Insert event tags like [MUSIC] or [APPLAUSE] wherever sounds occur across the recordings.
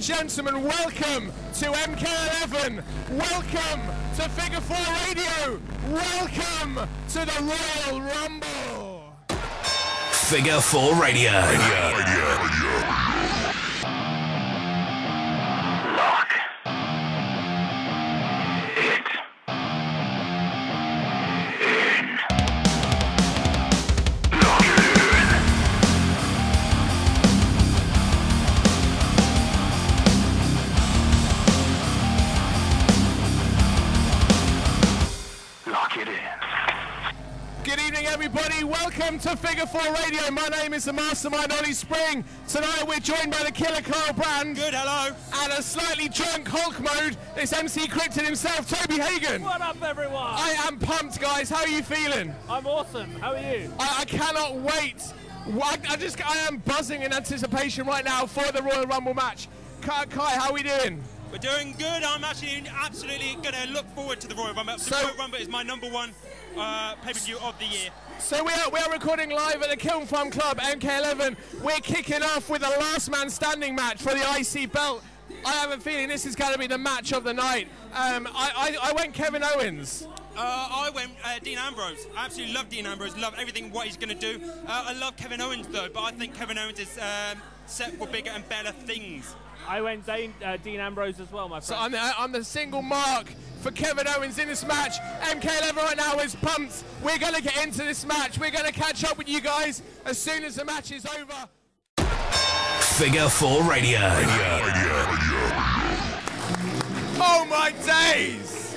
and gentlemen, welcome to MK11. Welcome to Figure 4 Radio. Welcome to the Royal Rumble. Figure 4 Radio. Lock. Welcome to Figure 4 Radio. My name is the Mastermind Ollie Spring. Tonight we're joined by the killer Kai Brand. Good, hello. And a slightly drunk Hulk mode, it's MC Krypton himself, Toby Hagen. What up, everyone? I am pumped, guys. How are you feeling? I'm awesome. How are you? I, I cannot wait. I, I just, I am buzzing in anticipation right now for the Royal Rumble match. Kai, Kai how are we doing? We're doing good. I'm actually absolutely going to look forward to the Royal Rumble. The Royal Rumble is my number one uh, pay-per-view of the year. So we are, we are recording live at the Kiln Farm Club, MK11. We're kicking off with a last man standing match for the IC belt. I have a feeling this is going to be the match of the night. Um, I, I, I went Kevin Owens. Uh, I went uh, Dean Ambrose. I absolutely love Dean Ambrose. Love everything what he's going to do. Uh, I love Kevin Owens though, but I think Kevin Owens is um, set for bigger and better things. I went Dane, uh, Dean Ambrose as well, my friend. So. I'm the, I'm the single mark for Kevin Owens in this match. MK11 right now is pumped. We're going to get into this match. We're going to catch up with you guys as soon as the match is over. Figure 4 Radio. radio, radio, radio. Oh my days!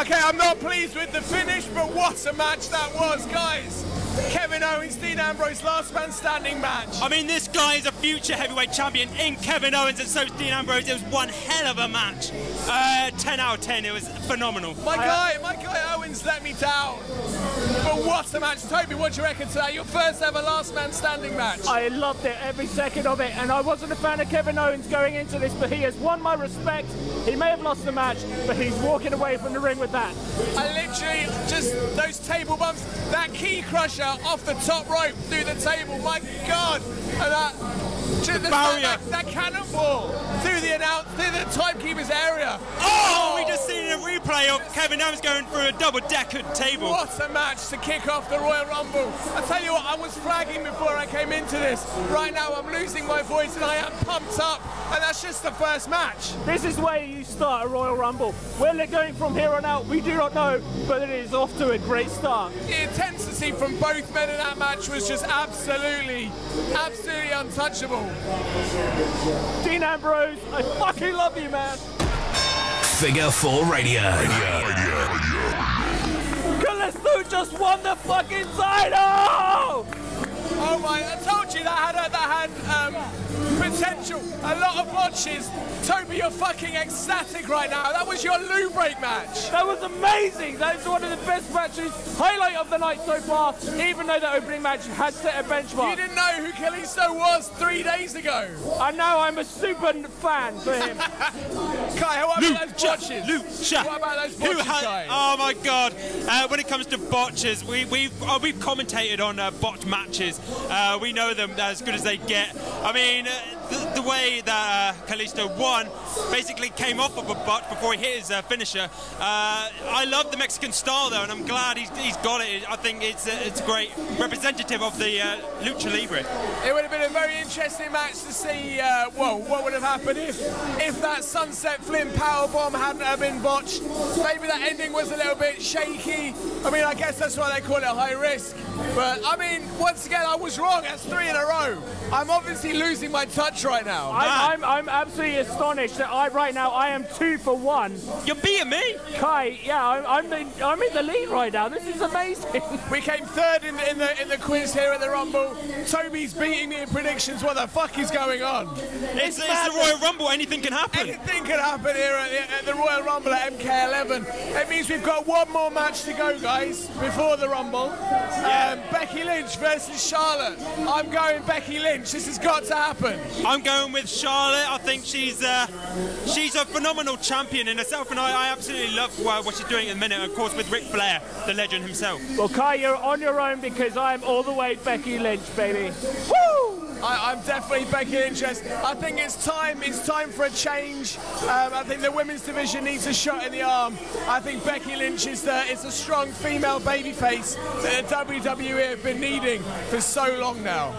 Okay, I'm not pleased with the finish, but what a match that was, guys! Kevin Owens, Dean Ambrose, last man standing match. I mean, this guy is a future heavyweight champion in Kevin Owens, and so is Dean Ambrose. It was one hell of a match. Uh, 10 out of 10. It was phenomenal. My guy, my guy Owens let me down. But what a match, Toby! What do you reckon to that? Your first ever last man standing match. I loved it, every second of it, and I wasn't a fan of Kevin Owens going into this, but he has won my respect. He may have lost the match, but he's walking away from the ring with that. I literally just those table bumps, that key crusher off the top rope through the table. My God, and that. Just the- barrier. That, that cannonball through the announce, through the timekeeper's area. Oh, we oh. just seen a replay of Kevin Owens going through a double-decker table. What a match to kick off the Royal Rumble. I tell you what, I was flagging before I came into this. Right now, I'm losing my voice and I am pumped up. And that's just the first match. This is where you start a Royal Rumble. Where they're going from here on out, we do not know, but it is off to a great start. The intensity from both men in that match was just absolutely, absolutely untouchable. Dean Ambrose, I fucking love you, man. Figure 4 Radio. Kalisto just won the fucking title! Oh my! I told you that had that had um, potential. A lot of watches. Toby, you're fucking ecstatic right now. That was your loo break match. That was amazing. That's one of the best matches, highlight of the night so far. Even though the opening match had set a benchmark. You didn't know who Kalisto was three days ago. I know, I'm a super fan for him. [LAUGHS] Kai, what about those watches? Lucha. What about those Kai? oh my god! Uh, when it comes to botches, we, we've uh, we've commentated on uh, botch matches. Uh, we know them as good as they get. I mean, uh, the, the way that uh, Kalisto won basically came off of a botch before he hit his uh, finisher. Uh, I love the Mexican style though, and I'm glad he's, he's got it. I think it's a, it's a great representative of the uh, lucha libre. It would have been a very interesting match to see. Uh, well, what would have happened if if that sunset flip power bomb hadn't have been botched? Maybe that ending was a little bit shaky. I mean, I guess that's why they call it high risk. But I mean, once again, I was wrong. That's three in a row. I'm obviously losing my touch right now. I'm, ah. I'm, I'm absolutely astonished that I right now I am two for one. You're beating me. Kai, yeah, I'm, I'm, the, I'm in the lead right now. This is amazing. [LAUGHS] We came third in the, in the in the quiz here at the Rumble. Toby's beating me in predictions. What the fuck is going on? It's, it's the Royal Rumble. Anything can happen. Anything could happen here at the, at the Royal Rumble at MK11. It means we've got one more match to go, guys, before the Rumble. Um, Becky Lynch versus Charlotte. I'm going Becky Lynch. This has got to happen. I'm going with Charlotte. I think she's uh, she's a phenomenal champion in herself, and I, I absolutely love uh, what she's doing at the minute. Of course, with Ric Flair, the legend himself. well, Kai, you're on your own because I'm all the way Becky Lynch, baby. Woo! I, I'm definitely Becky Lynch. I think it's time. It's time for a change. Um, I think the women's division needs a shot in the arm. I think Becky Lynch is the is a strong female babyface that the WWE have been needing for so long now.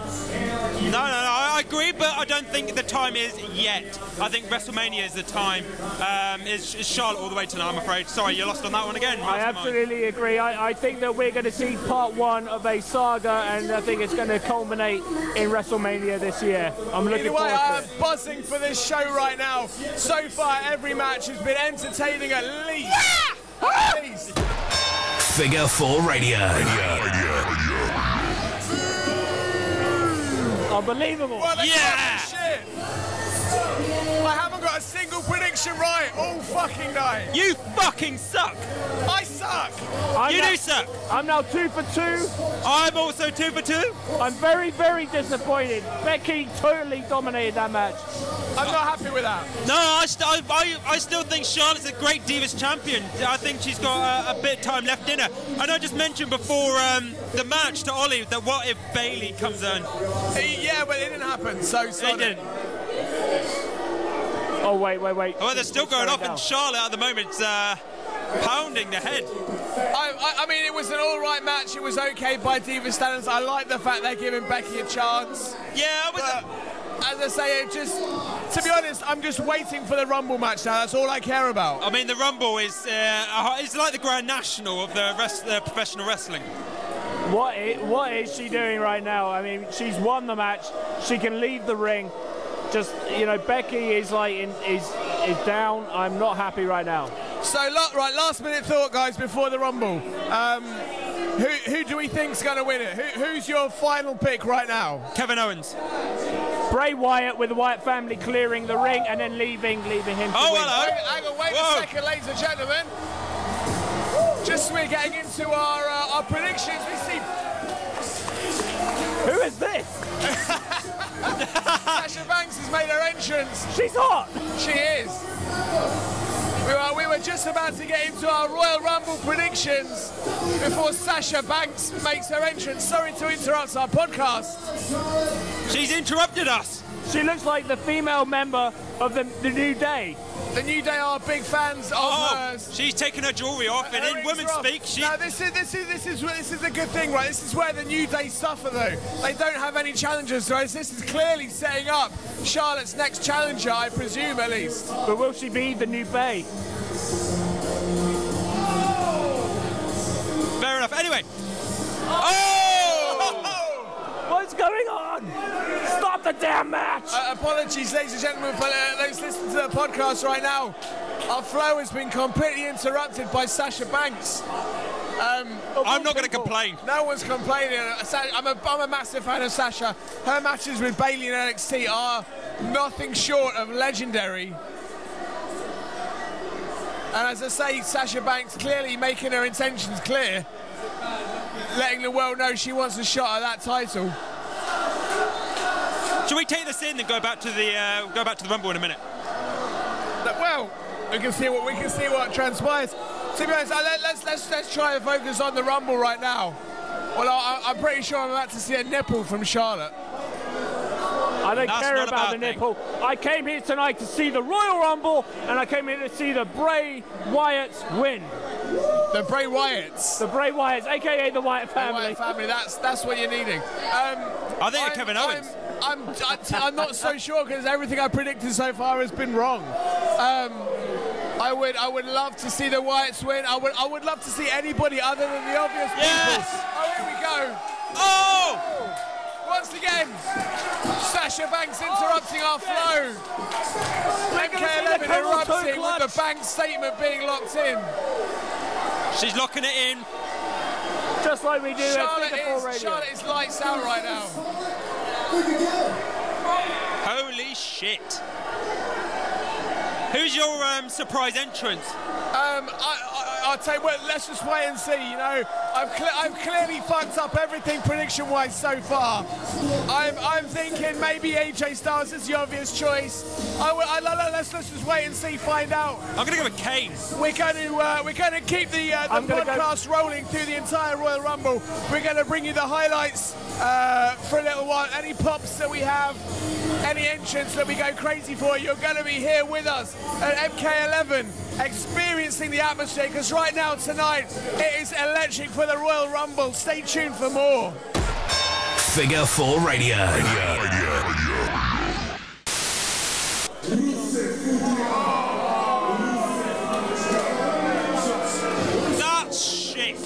No, no, no, I agree, but I don't think the time is yet. I think WrestleMania is the time. Um, it's, it's Charlotte all the way tonight, I'm afraid. Sorry, you lost on that one again. I Mastermind. absolutely agree. I, I think that we're going to see part one of a saga, and I think it's going to culminate in WrestleMania this year. I'm looking Either way, forward I am buzzing for this show right now. So far, every match has been entertaining at least. At least. Figure 4 Radio. Unbelievable. What the Yeah! fucking shit? I haven't got a single prediction right all fucking night. You fucking suck! I suck. I'm you now, do suck! I'm now two for two. I'm also two for two. I'm very, very disappointed. Becky totally dominated that match. I'm not happy with that. No, I, st- I, I, I still think Charlotte's a great Divas champion. I think she's got a, a bit of time left in her. And I just mentioned before um, the match to Ollie that what if Bayley comes in? Yeah, but it didn't happen. So They sorry. didn't. Oh, wait, wait, wait. Well, they're still It's going off, down. and Charlotte at the moment is uh, pounding the head. I, I, I mean, it was an all right match. It was okay by Diva standards. I like the fact they're giving Becky a chance. Yeah, I was. As I say, it just to be honest, I'm just waiting for the Rumble match now. That's all I care about. I mean, the Rumble is uh, it's like the Grand National of the rest, uh, professional wrestling. What is, what is she doing right now? I mean, she's won the match. She can leave the ring. Just you know, Becky is like in, is is down. I'm not happy right now. So, right, last minute thought, guys, before the Rumble. Um, who, who do we think's going to win it? Who, who's your final pick right now? Kevin Owens. Bray Wyatt with the Wyatt family clearing the ring and then leaving, leaving him to Oh, win. hello. Hang, hang on, wait Whoa. a second, ladies and gentlemen. Just as we're getting into our uh, our predictions, we see Who is this? [LAUGHS] Sasha Banks has made her entrance. She's hot. She is. We were, we were just about to get into our Royal Rumble predictions before Sasha Banks makes her entrance. Sorry to interrupt our podcast. She's interrupted us. She looks like the female member of the, the New Day. The New Day are big fans of Oh, hers. she's taking her jewellery off, and Her in rings women's are speak, she. Now this is this is this is this is a good thing, right? This is where the New Day suffer, though. They don't have any challengers, so this is clearly setting up Charlotte's next challenger, I presume, at least. But will she be the new Bay? Fair enough. Anyway. Oh! oh! [LAUGHS] What's going on? Stop the damn match! Uh, apologies, ladies and gentlemen, for uh, those listening to the podcast right now. Our flow has been completely interrupted by Sasha Banks. Um, I'm not going to complain. No one's complaining. Uh, I'm a, I'm a massive fan of Sasha. Her matches with Bayley and NXT are nothing short of legendary. And as I say, Sasha Banks clearly making her intentions clear, letting the world know she wants a shot at that title. Should we take this in and go back to the uh, go back to the Rumble in a minute? Well, we can see what we can see what transpires. To be honest, uh, let, let's let's let's try and focus on the Rumble right now. Well, I, I'm pretty sure I'm about to see a nipple from Charlotte. I don't That's care about bad the thing. nipple. I came here tonight to see the Royal Rumble, and I came here to see the Bray Wyatts win. The Bray Wyatts. The Bray Wyatts, aka the Wyatt The family. Wyatt family. That's that's what you're needing. Um, I think I'm- Kevin Owens. I'm, I'm, I'm, I'm not so sure because everything I predicted so far has been wrong. Um, I would I would love to see the Wyatts win. I would I would love to see anybody other than the obvious Yes! people. Oh, here we go. Oh! Once again, Sasha Banks interrupting our flow. We're gonna see the MK11 Colonel erupting with clutch. the Banks statement being locked in. She's locking it in. Just like we do Charlotte at Figure 4 is, Radio. Charlotte is lights out right now. Holy shit! Who's your um, surprise entrance? Um, I, I, I'll tell you what, let's just wait and see. You know, I've, cle I've clearly fucked up everything prediction-wise so far. I'm, I'm thinking maybe AJ Styles is the obvious choice. I, will- I, I, let's, let's just wait and see, find out. I'm gonna go with Kane. We're going to uh, we're going to keep the uh, the gonna go- podcast rolling through the entire Royal Rumble. We're going to bring you the highlights uh, for a little while. Any pops that we have, any entrance that we go crazy for, you're going to be here with us at MK11, experiencing the atmosphere. Because right now tonight it is electric for the Royal Rumble. Stay tuned for more. Figure 4 Radio. That's shit.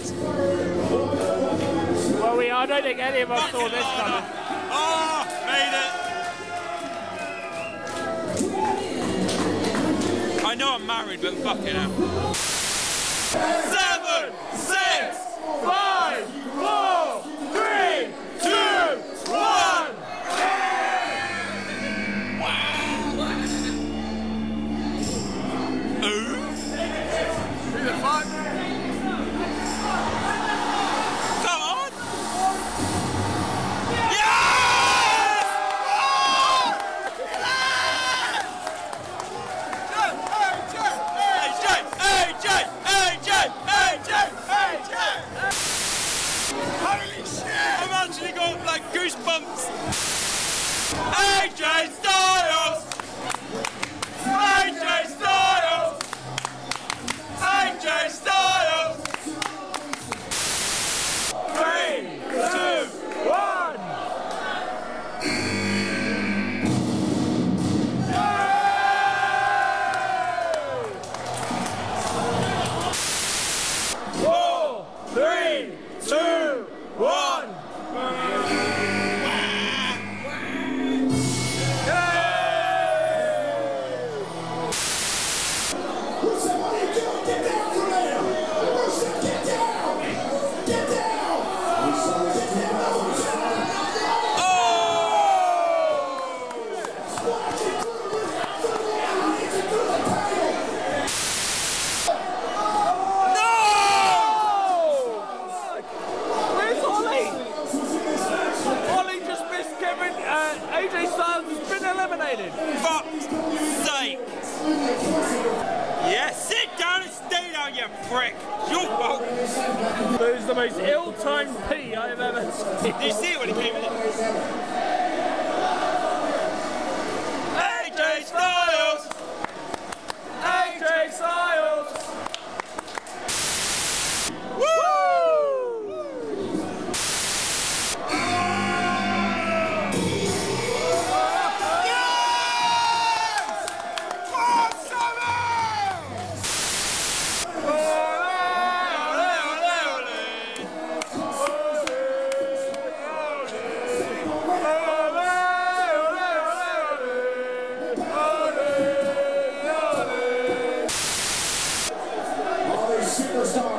Well, we, I don't think any of us saw this coming. Oh, made it. Know I'm married, but fucking hell. Seven, superstar.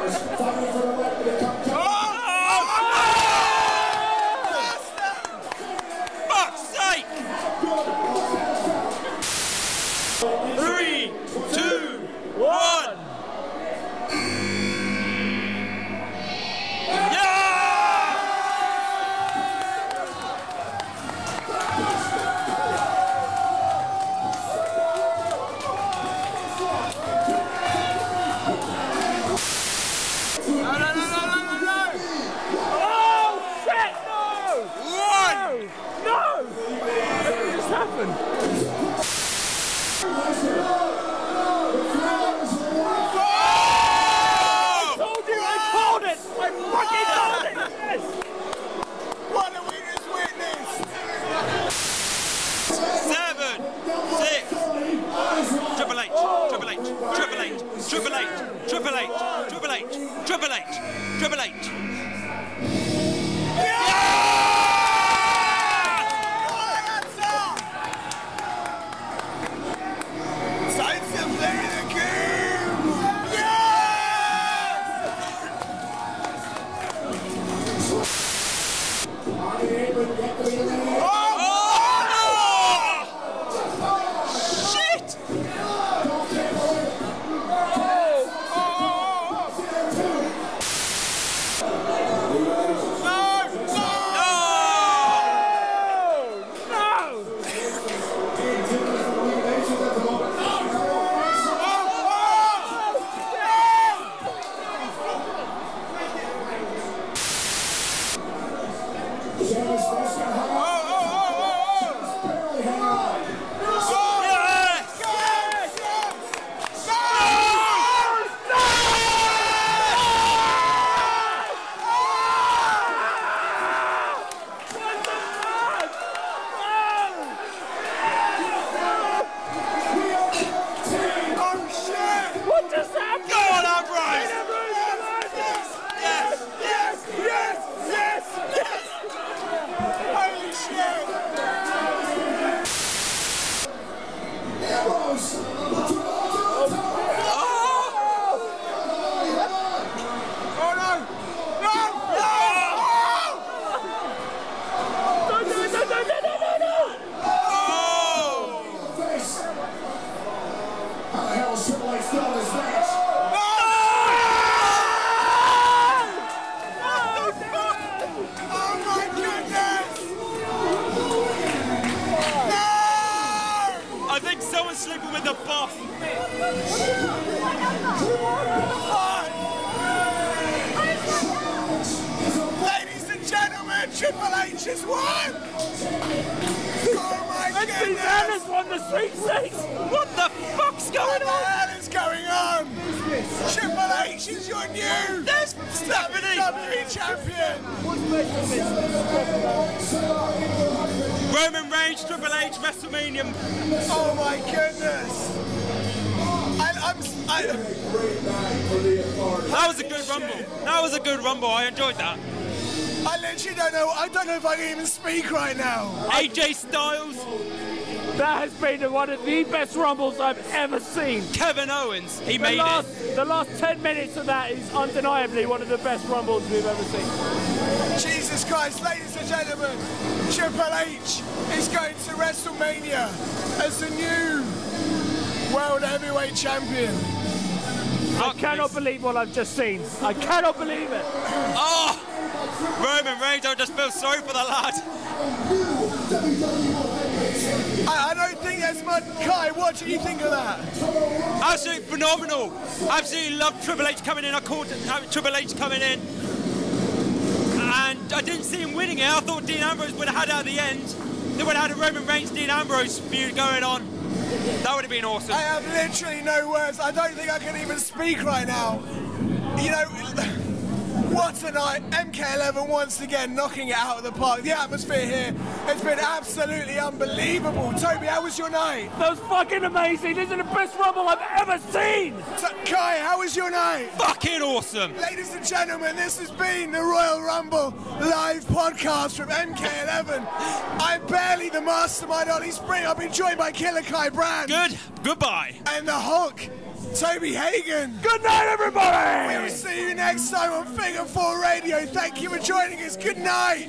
sleeping with the buff. Ladies and gentlemen, Triple H has won! Oh my and goodness! Won the Sweet What the fuck's going on? Congratulations, you're new There's Stephanie. WWE champion. Roman Reigns, Triple H, WrestleMania. Oh my goodness. I, I'm. I, That was a good rumble. That was a good rumble. I enjoyed that. I literally don't know. I don't know if I can even speak right now. AJ Styles, That has been one of the best rumbles I've ever seen. Kevin Owens. He The made last, it. the last 10 minutes of that is undeniably one of the best rumbles we've ever seen. Jesus Christ, ladies and gentlemen, Triple H is going to WrestleMania as the new World Heavyweight Champion. I cannot believe what I've just seen. I cannot believe it. Oh, Roman Reigns. I just feel sorry for the lad. I, I don't think there's much. Kai, what do you think of that? Absolutely phenomenal. Absolutely love Triple H coming in. I called uh, Triple H coming in. And I didn't see him winning it. I thought Dean Ambrose would have had it at the end. They would have had a Roman Reigns Dean Ambrose feud going on. That would have been awesome. I have literally no words. I don't think I can even speak right now. You know, what a night. MK11 once again knocking it out of the park. The atmosphere here has been absolutely unbelievable. Toby, how was your night? That was fucking amazing. This is the best rumble I've ever seen. So, Kai, how was your night? Fucking awesome. Ladies and gentlemen, this has been the Royal Rumble live podcast from MK11. I'm barely the mastermind Ollie Spring. I've been joined by Killer Kai Brand Good. Goodbye. and the Hulk, Toby Hagen. Good night, everybody. We'll see you next time on Figure 4 Radio. Thank you for joining us. Good night.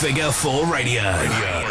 Figure 4 Radio.